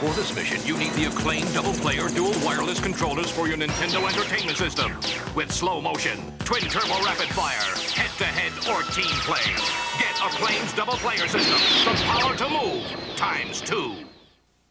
For this mission, you need the acclaimed double-player dual wireless controllers for your Nintendo Entertainment System. With slow motion, twin turbo rapid fire, head-to-head or team play. Get acclaimed double-player system from power to move times two.